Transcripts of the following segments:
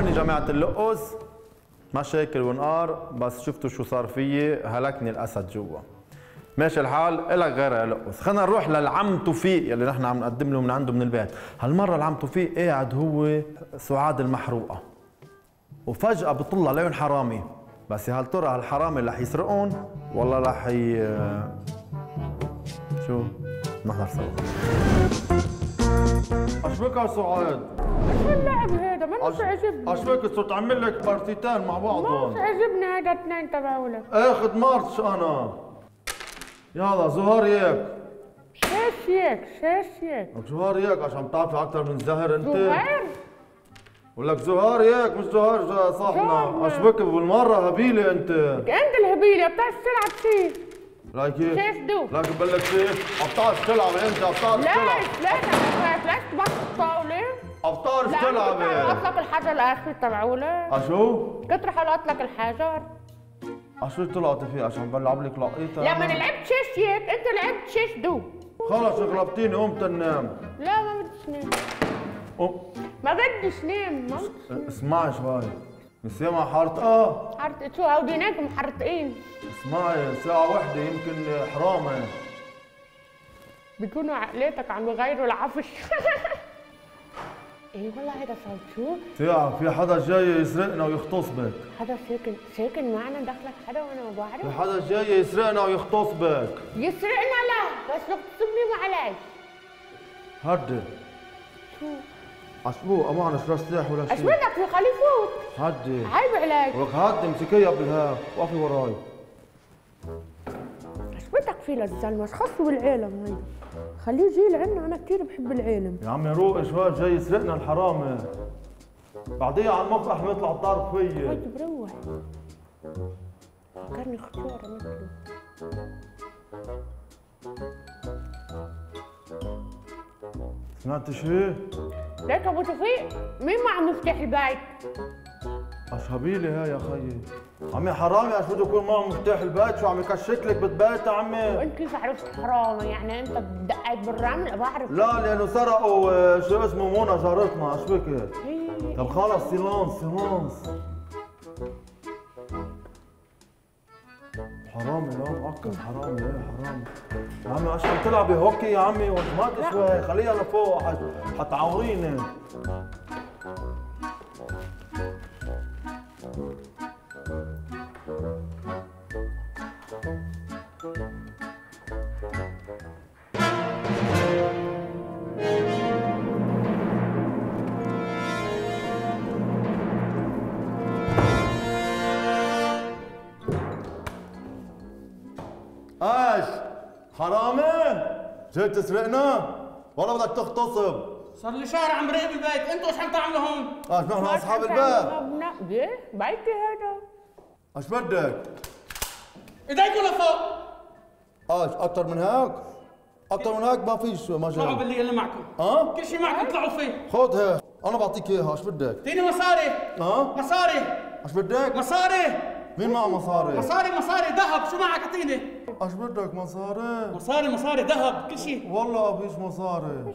ناولني جماعة اللقص مشاكل ونقار بس شفتوا شو صار فيي؟ هلكني الأسد جوا. ماشي الحال؟ إلك غير لقص خلينا نروح للعم توفيق يلي نحن عم نقدم له من عنده من البيت. هالمرة العم توفيق قاعد هو سعاد المحروقة. وفجأة بطل عليهم حرامي. بس يا هل ترى هالحرامي رح يسرقون ولا رح ي شو؟ نحضر سوا اشبك يا سعاد؟ شو اللعب هذا؟ ما مش عجبني اشبك صرت اعمل لك بارتيتين مع ما مش بعضهم عجبني هذا اثنين تبعولك. أخذ مارش أنا. يلا زهار ياك. شيش ياك؟ شيش ياك؟ لك زهار ياك عشان بتعرفي أكثر من زهر أنت. زهير ولك زهار ياك مش زهار زه- صاحبنا. زهر. اشبك بالمرة هبيلة أنت. انت الهبيلة بتعرف تلعب فيه. لك كيف دو. لك بقول كيف عم تعرف تلعب أنت عم تعرف تلعب. ليش ليش ليش تبطل الطاوله؟ عم تعرف لا كتر تلعب حلقت لك الحجر الاخير تبعولك اشو؟ كتر حلقت لك الحجر. اشو طلعت فيه عشان بلعب لك لقيتها. لما أنا؟ لعبت شاش ياك أنت لعبت شاش دو. خلص غلبتيني. قمت انام لا ما بديش نام. ما بديش نام اسمعي شوي. نسيما حارت آه. حرت شو هوديناكم محرطين اسمعي ساعة واحدة يمكن حرامة. بيكونوا عقلاتك عم بغيروا العفش. إيه والله هذا صوت شو؟ ساعة في حدا جاي يسرقنا ويغتص بك. حدا ساكن ساكن معنا دخلك حدا وأنا ما في بعرف حدا جاي يسرقنا ويغتص بك. يسرقنا لا بس لو تصبني معلش هدي شو؟ عصبو معنا شو سلاح ولا شيء بدك في خلي فوت. هدي عيب عليك ولك هدي امسكيها بالها وقفي وراي. بدك فيه إيش خصو بالعالم هيدا. خليه يجي لعنا أنا كثير بحب العالم. يا عمي روق شوي جاي يسرقنا الحرامي. بعديها على المسرح مثل الضرب فيي هيك بروح. فكرني خطوره مثله سمعت شيء؟ ليك أبو توفيق مين معه مفتاح البيت؟ اشهبيلي هاي يا خيي. عمي حرامي عشان بده يكون معه مفتاح البيت. شو عم يكشك لك بالبيت يا عمي؟ وأنت كيف عرفت حرامه يعني أنت دقيت بالرمل بعرف. لا لأنه سرقوا آه، شو اسمه منى جارتنا شو بك هي طب خلص silence silence حرامي لا مؤكد حرامي إيه حرامي. يا عمي عشان تلعبي هوكي يا عمي وجمعت شوي خليها لفوق حت- حتعوريني. حرامي جاي تسرقنا؟ ولا بدك تغتصب. صار لي شهر عم راقب البيت أنتوا إيش عم تعملوا هون إيش نحن أصحاب الباب إيه بيتي هذا إيش بدك؟ ايديكم لفوق. إيش أكثر من هيك؟ أكثر من هيك؟ ما فيش مجال باللي اللي معكم. ها كل شيء معكم اطلعوا فيه. خذ هيك. أنا بعطيك إياها إيش بدك؟ اعطيني مصاري. ها مصاري. إيش بدك؟ مصاري. مين معه مصاري؟ مصاري مصاري ذهب. شو معك أعطيني؟ إيش بدك مصاري؟ مصاري مصاري ذهب كل شيء. والله ما فيش مصاري؟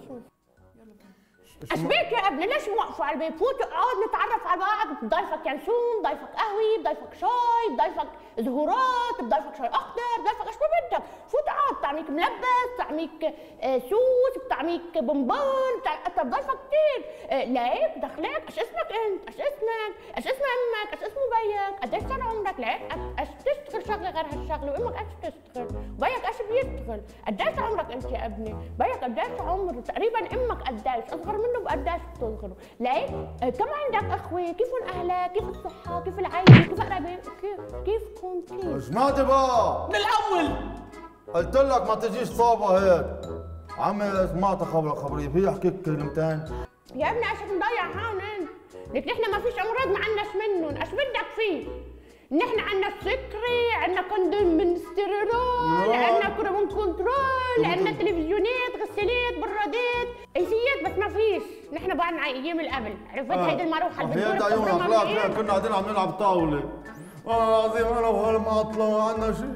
إيش بيك يا ابني؟ ليش موقفوا على البيت؟ فوتوا اقعد نتعرف على بعض. بضيفك ينسون بضيفك قهوة بضيفك شاي بضيفك زهورات بضيفك شاي أخضر بضيفك إيش ما بدك. فوت اقعد. بطعميك ملبس بطعميك آه، سوس بطعميك بونبون بتاع- انت بضيفك كثير آه، ليك دخلك إيش اسمك انت إيش اسمك إيش اسم أمك إيش اسمه بيك. قديش صار عمرك ليك إيش بتشتغل شغله غير هالشغله وامك إيش بتشتغل بيك إيش بيشتغل؟ قديش عمرك انت يا ابني؟ بيك قديش عمره؟ تقريبا أمك قديش اصغر منه بقديش بتصغره ليه آه، كم عندك اخوه كيفهم اهلك؟ كيف الصحة؟ كيف العيلة؟ كيف قرايبك كيف كيفكم كيف سمعت بقى من الأول. قلت لك ما تجيش صابه هيك. عمي سمعت خبر خبرية. في احكيك كلمتين يا ابني إيش مضيع هون أنت. لك نحن ما فيش أمراض ما عندناش منهم. إيش بدك فيه؟ نحن عندنا السكري عندنا كولسترول. عندنا remote control عندنا تلفزيونات غسالات برادات AC يات بس ما فيش. نحن بعدنا أيام القبل. عرفت؟ هيدي المروحة اللي حياة بتدور عيونك لا؟ كنا قاعدين عم نلعب طاولة. والله العظيم أنا وهالمعطلة ما عندنا شيء.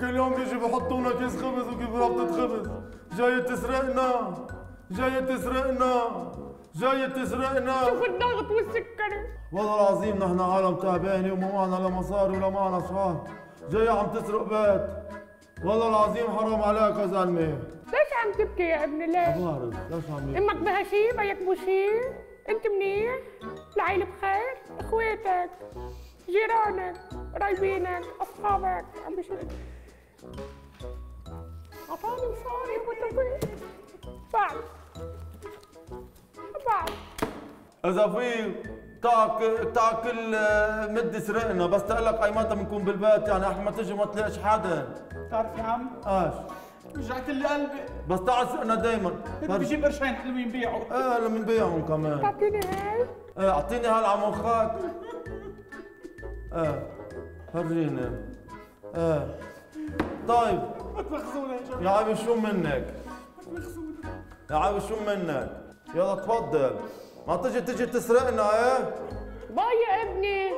كل يوم بيجي بحطونا كيس خبز وكيس ربطة خبز. جاي تسرقنا. جاي تسرقنا. جاي تسرقنا. شوف الضغط والسكري والله العظيم نحن عالم تعبانه وما معنا لا مصاري ولا معنا شهر جاي عم تسرق بيت. والله العظيم حرام عليك يا زلمة. ليش عم تبكي يا ابني؟ ليش؟ بعرف ليش عم يبكي؟ أمك بها شي بيك بو شي انت منيح؟ العيلة بخير؟ اخواتك؟ جيرانك؟ قرايبينك اصحابك؟ عم بشوف. عطاني مصاري وبتفيق بعد بعد إذا في تاك تاكل آه، مد سرقنا بس تقلك ايمتى بنكون بالبيت يعني إحنا ما تجي ما تلاقيش حدا. بتعرف يا عم؟ إيش؟ رجعت لي قلبي. بس تعال سرقنا دايما. بجيب قرشين حلوين بيعوا؟ إيه لما نبيعهم كمان. تعطيني هاي. إيه أعطيني هال على مخك. إيه فرجيني إيه. طيب. يا عيب شو منك؟ يا عيب شو منك؟ يلا تفضل. ما تجي تجي تسرقنا إيه bye يا ابني.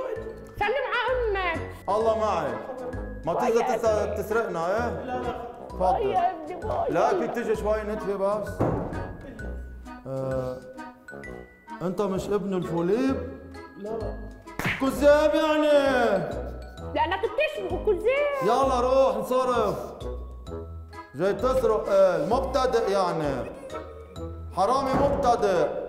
سلم على أمك. الله معك. ما تجي. تسرقنا إيه لا لا bye تفضل. يا ابني bye. لا فيك تجي شوي نتفه بس. آه. أنت مش ابن الفوليب؟ لا كذاب يعني. لانك بتشبه كوزين يلا روح انصرف. جاي تسرق إيه مبتدئ يعني. حرامي مبتدئ.